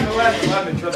I'm vai, deixa eu.